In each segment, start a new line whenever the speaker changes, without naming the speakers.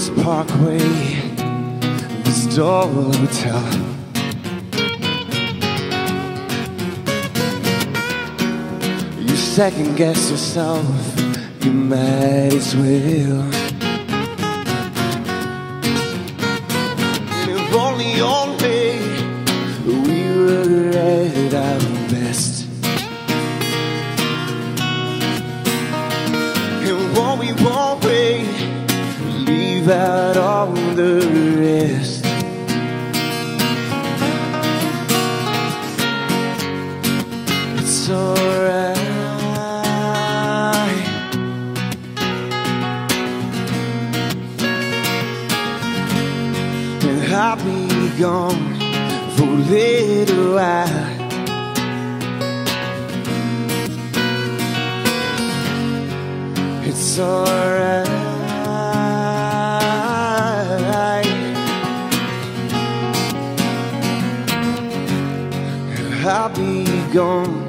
this parkway, this door hotel. You second guess yourself, you might as well. If only, only rest? It's alright. And I'll be gone for a little while. It's alright. I'll be gone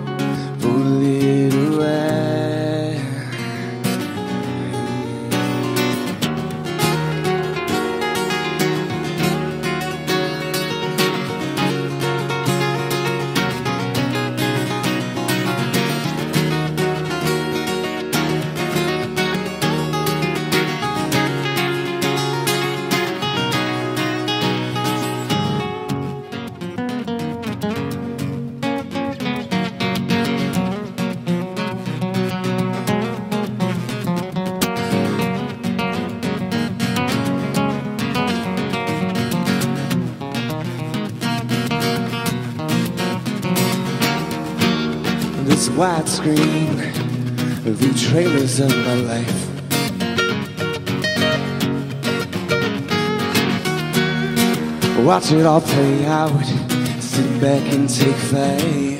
widescreen, the trailers of my life. Watch it all play out, sit back and take five.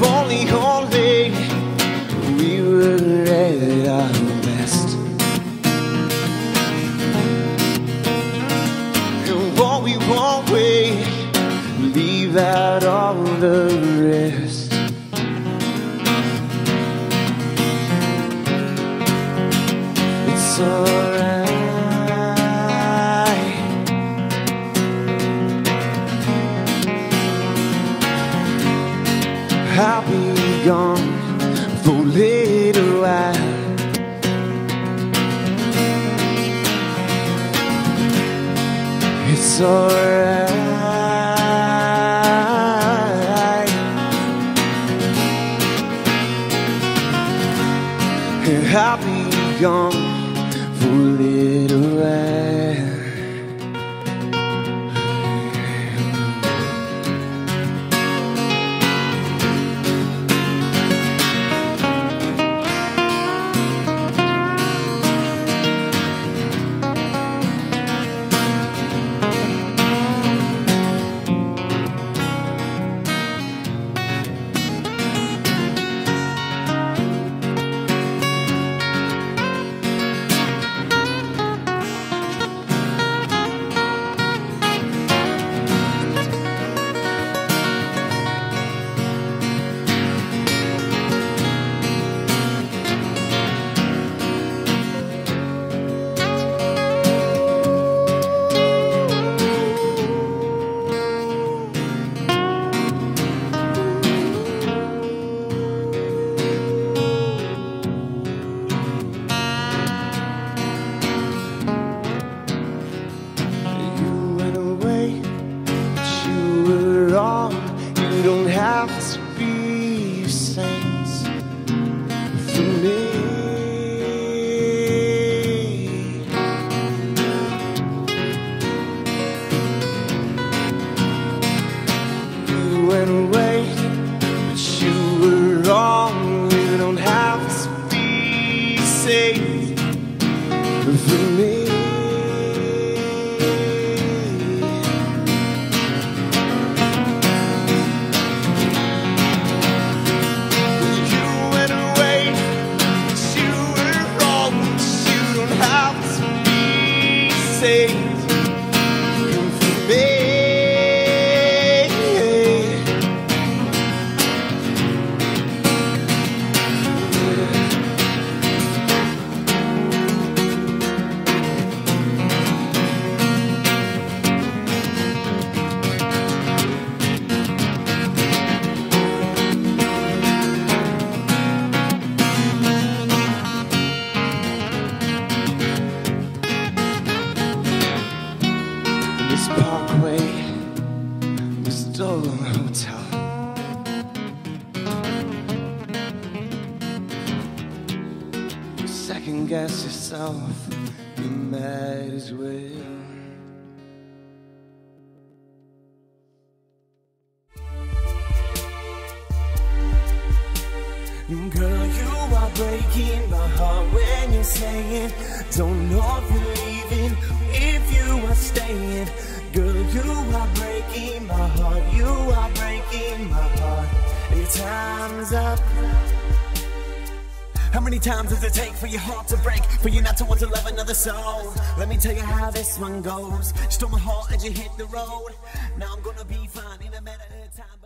If only the rest? It's alright. I'll be gone for a little while. It's alright. Be safe this parkway was stolen hotel. You second guess yourself, you might as well. Girl, you are breaking my heart when you're saying, Don't know if you're leaving staying Girl, you are breaking my heart, you are breaking my heart Your time's up how many times does it take for your heart to break? For you not to want to love another soul? Let me tell you how this one goes. You stole my heart as you hit the road. Now I'm gonna be fine in a matter of time.